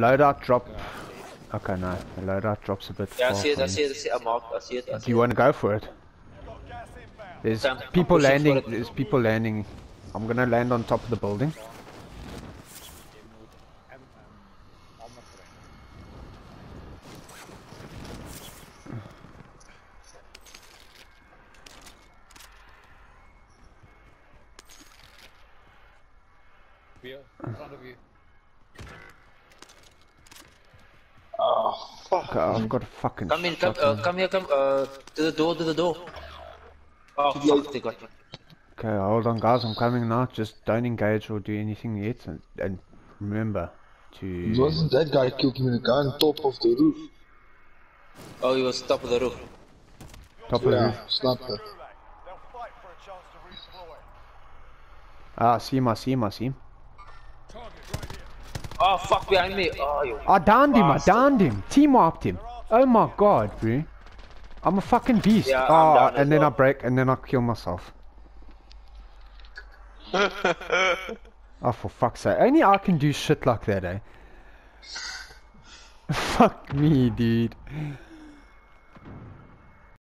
Loadout drop. Okay, no. The loadout drops a bit Yeah, I see it, I see it, I see it, I'm marked, I see it, I Do you want to go for it? There's Sam, I'm people landing. it. There's people landing. I'm gonna land on top of the building. Here, in front of you. Fuck. Okay, I've got a fucking. Come in, come, uh, come here, come, uh, to the door, to the door. Oh, fuck, they got me. Okay, hold on, guys. I'm coming now. Just don't engage or do anything yet, and, and remember to. Wasn't that guy killed me with a gun top of the roof? Oh, he was top of the roof. Top of the roof. sniper. They'll fight for a chance to. Ah, I see him. I see him. I see him. Oh, fuck, behind me. Oh, you. Ah, I downed him. I bastard. downed him. Team wiped him. Oh my god, bro. I'm a fucking beast. Yeah, I'm ah, oh, down as and then I break, and then I kill myself. oh, for fuck's sake. Only I can do shit like that, eh? Fuck me, dude.